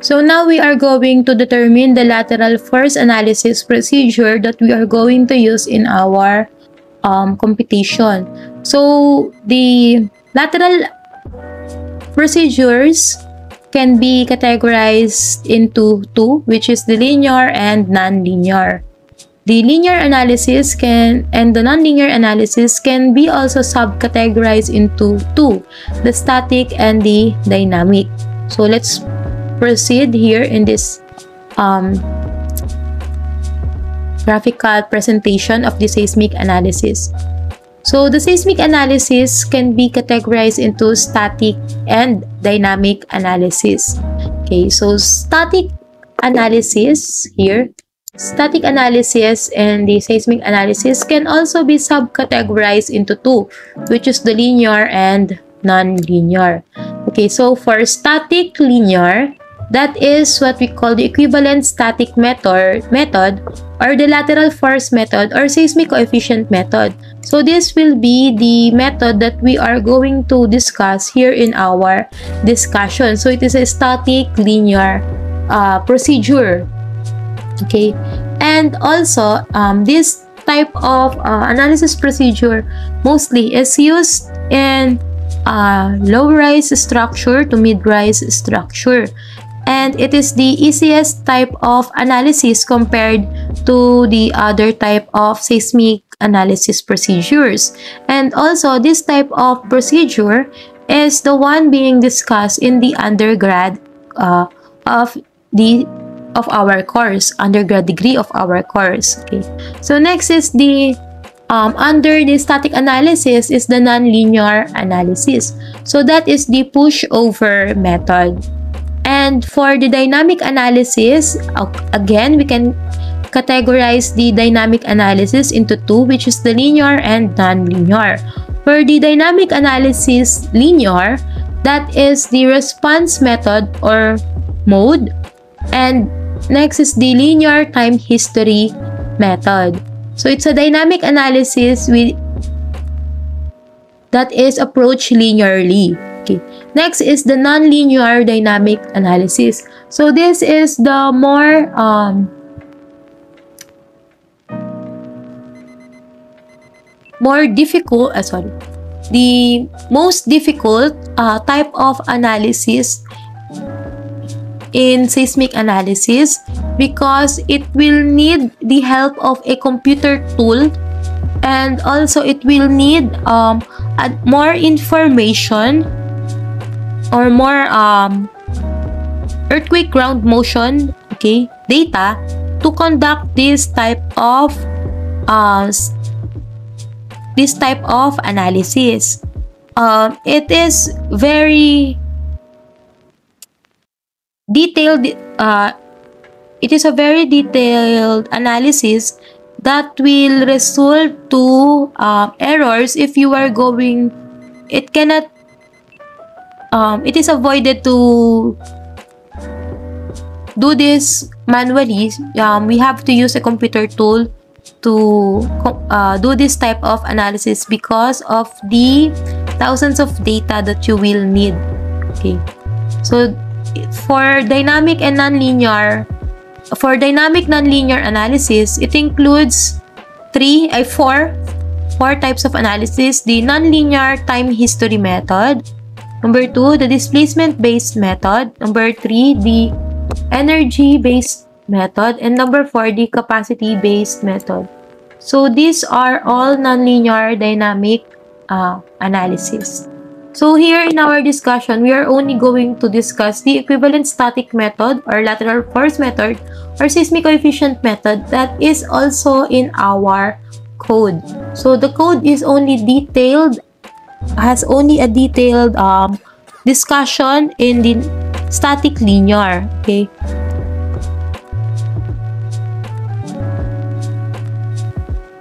So now we are going to determine the lateral force analysis procedure that we are going to use in our um, computation. So the lateral procedures can be categorized into two, which is the linear and non-linear. The linear analysis can and the nonlinear analysis can be also subcategorized into two, the static and the dynamic. So let's proceed here in this um, graphical presentation of the seismic analysis. So the seismic analysis can be categorized into static and dynamic analysis. Okay, so static analysis here Static analysis and the seismic analysis can also be subcategorized into two, which is the linear and non-linear. Okay, so for static linear, that is what we call the equivalent static method, method or the lateral force method or seismic coefficient method. So this will be the method that we are going to discuss here in our discussion. So it is a static linear uh, procedure okay and also um, this type of uh, analysis procedure mostly is used in uh, low-rise structure to mid-rise structure and it is the easiest type of analysis compared to the other type of seismic analysis procedures and also this type of procedure is the one being discussed in the undergrad uh, of the of our course, undergrad degree of our course. Okay. So next is the um, under the static analysis is the nonlinear analysis. So that is the pushover method. And for the dynamic analysis, again, we can categorize the dynamic analysis into two, which is the linear and nonlinear. For the dynamic analysis linear, that is the response method or mode. And Next is the linear time history method. So it's a dynamic analysis with that is approached linearly. Okay. Next is the nonlinear dynamic analysis. So this is the more um, more difficult, uh, sorry, the most difficult uh, type of analysis in seismic analysis because it will need the help of a computer tool and also it will need um, more information or more um, earthquake ground motion okay data to conduct this type of uh, this type of analysis. Um, it is very detailed uh, it is a very detailed analysis that will result to uh, errors if you are going it cannot um, it is avoided to do this manually um, we have to use a computer tool to uh, do this type of analysis because of the thousands of data that you will need okay so for dynamic and nonlinear, for dynamic nonlinear analysis, it includes three, ay four, four types of analysis. The nonlinear time history method. Number two, the displacement-based method. Number three, the energy-based method. And number four, the capacity-based method. So these are all nonlinear dynamic uh, analysis. So here in our discussion, we are only going to discuss the equivalent static method or lateral force method or seismic coefficient method that is also in our code. So the code is only detailed, has only a detailed um, discussion in the static linear. Okay.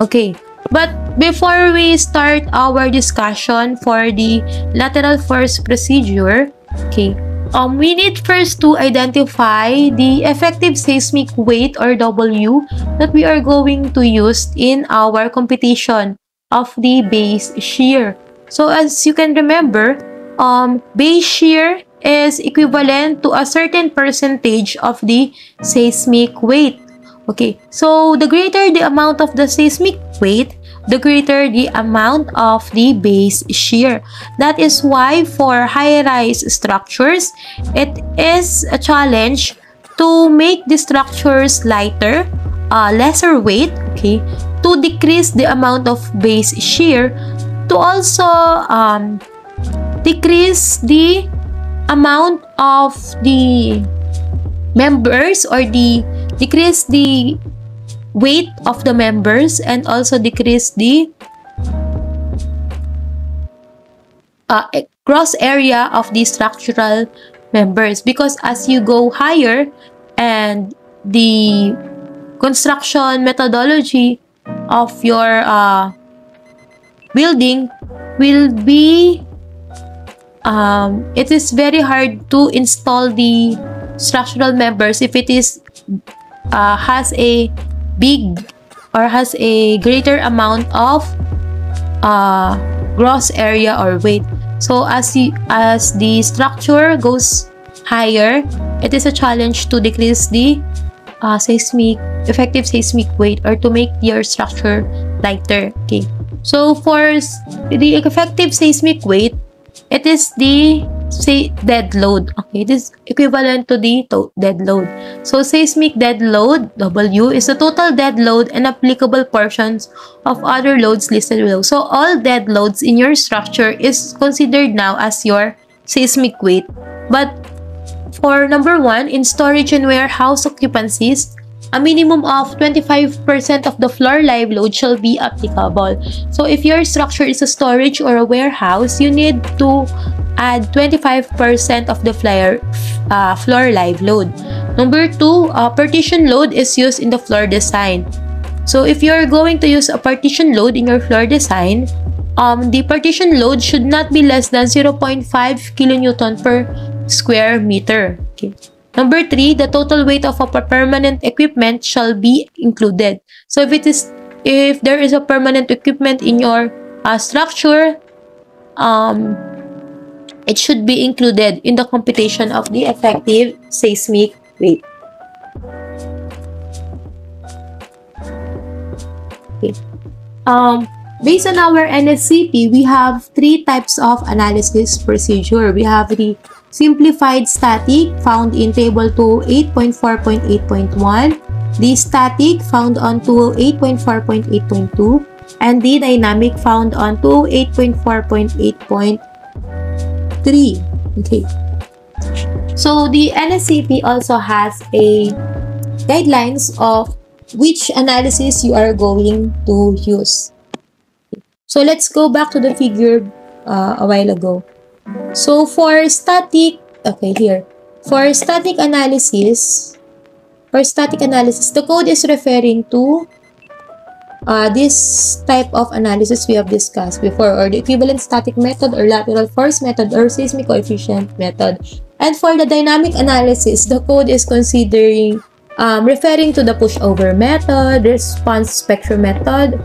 Okay. But before we start our discussion for the lateral force procedure, okay, um, we need first to identify the effective seismic weight or W that we are going to use in our computation of the base shear. So as you can remember, um, base shear is equivalent to a certain percentage of the seismic weight. Okay, so the greater the amount of the seismic weight, the greater the amount of the base shear. That is why for high-rise structures, it is a challenge to make the structures lighter, uh, lesser weight, okay, to decrease the amount of base shear, to also um, decrease the amount of the members or the decrease the weight of the members and also decrease the uh, gross area of the structural members. Because as you go higher and the construction methodology of your uh, building will be um, it is very hard to install the structural members if it is uh, has a big or has a greater amount of uh, gross area or weight. So as you, as the structure goes higher, it is a challenge to decrease the uh, seismic effective seismic weight or to make your structure lighter. Okay. So for the effective seismic weight, it is the say dead load. Okay, it is equivalent to the to dead load. So seismic dead load W is the total dead load and applicable portions of other loads listed below. So all dead loads in your structure is considered now as your seismic weight. But for number one, in storage and warehouse occupancies, a minimum of 25% of the floor live load shall be applicable. So if your structure is a storage or a warehouse, you need to add 25% of the floor, uh, floor live load. Number two, uh, partition load is used in the floor design. So if you're going to use a partition load in your floor design, um, the partition load should not be less than 0.5 kilonewton per square meter. Okay. Number three, the total weight of a permanent equipment shall be included. So if it is, if there is a permanent equipment in your uh, structure, um, it should be included in the computation of the effective seismic weight. Okay. Um, based on our NSCP, we have three types of analysis procedure. We have the simplified static found in table 208.4.8.1, the static found on 208.4.8.2, and the dynamic found on 208.4.8.3. Okay. So the NSCP also has a guidelines of which analysis you are going to use. So let's go back to the figure uh, a while ago. So for static, okay here, for static analysis, for static analysis, the code is referring to uh, this type of analysis we have discussed before or the equivalent static method or lateral force method or seismic coefficient method. And for the dynamic analysis, the code is considering um, referring to the pushover method, response spectrum method,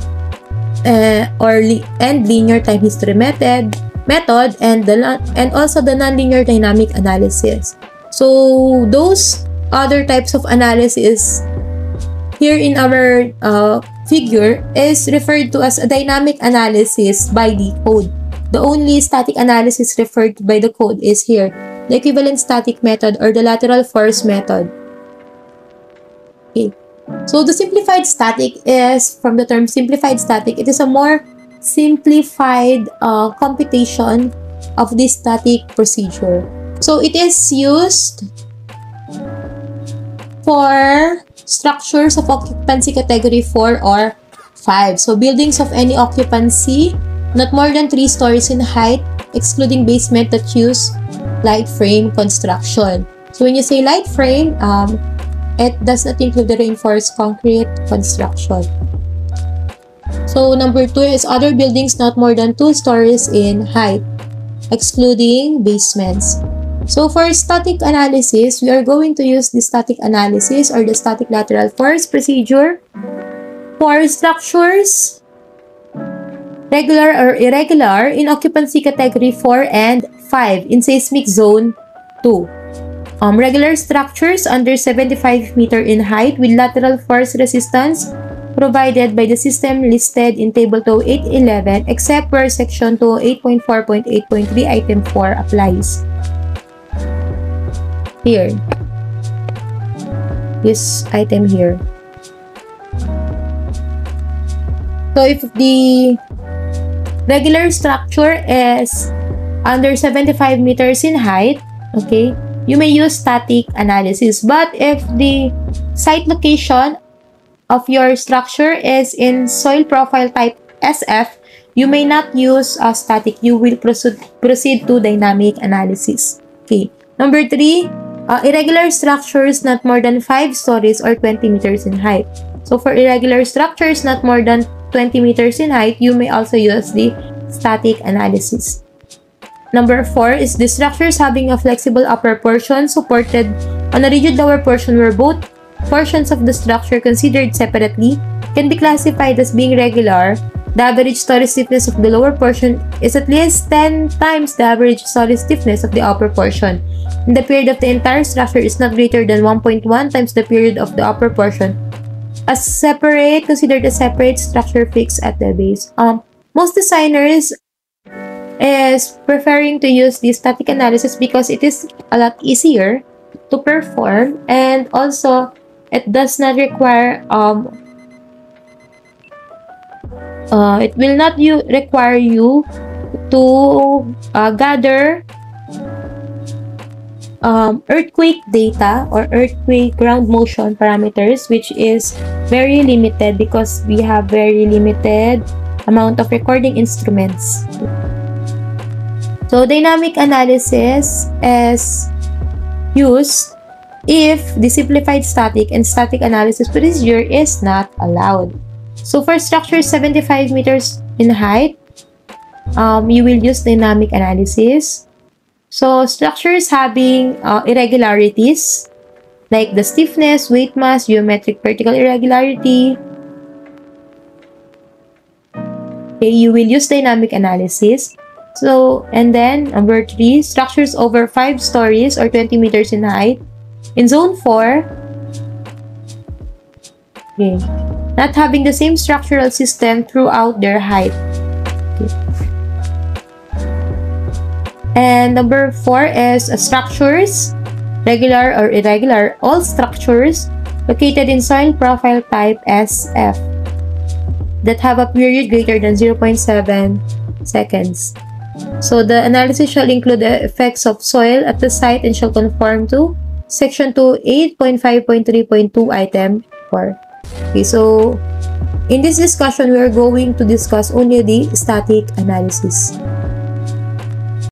uh, or and linear time history method, method and the and also the nonlinear dynamic analysis. So those other types of analysis here in our uh, figure is referred to as a dynamic analysis by the code. The only static analysis referred by the code is here, the equivalent static method or the lateral force method. Okay. So the simplified static is, from the term simplified static, it is a more simplified uh, computation of this static procedure. So it is used for structures of occupancy category 4 or 5. So buildings of any occupancy not more than 3 stories in height excluding basement that use light frame construction. So when you say light frame, um, it does not include the reinforced concrete construction. So number two is other buildings not more than two stories in height, excluding basements. So for static analysis, we are going to use the static analysis or the static lateral force procedure. For structures, regular or irregular in occupancy category 4 and 5 in seismic zone 2. Um, regular structures under 75 meter in height with lateral force resistance provided by the system listed in Table 2811 except where Section 208.4.8.3 Item 4 applies. Here. This item here. So if the regular structure is under 75 meters in height, okay, you may use static analysis. But if the site location of your structure is in soil profile type SF, you may not use a static. You will proceed, proceed to dynamic analysis. Okay. Number three, uh, irregular structures not more than 5 stories or 20 meters in height. So for irregular structures not more than 20 meters in height, you may also use the static analysis. Number 4 is the structures having a flexible upper portion supported on a rigid lower portion where both portions of the structure considered separately can be classified as being regular. The average story stiffness of the lower portion is at least 10 times the average story stiffness of the upper portion. And the period of the entire structure is not greater than 1.1 times the period of the upper portion. A separate, considered a separate structure fixed at the base. Um, most designers is preferring to use the static analysis because it is a lot easier to perform and also it does not require um uh, it will not you require you to uh, gather um, earthquake data or earthquake ground motion parameters which is very limited because we have very limited amount of recording instruments. So dynamic analysis is used if the simplified static and static analysis procedure is not allowed. So for structures 75 meters in height, um, you will use dynamic analysis. So structures having uh, irregularities like the stiffness, weight mass, geometric vertical irregularity, okay, you will use dynamic analysis. So, and then number three, structures over 5 stories or 20 meters in height. In zone 4, okay, not having the same structural system throughout their height. Okay. And number 4 is uh, structures, regular or irregular, all structures located in soil profile type SF that have a period greater than 0.7 seconds. So the analysis shall include the effects of soil at the site and shall conform to section 2 8.5.3.2 item 4. Okay, so in this discussion, we are going to discuss only the static analysis.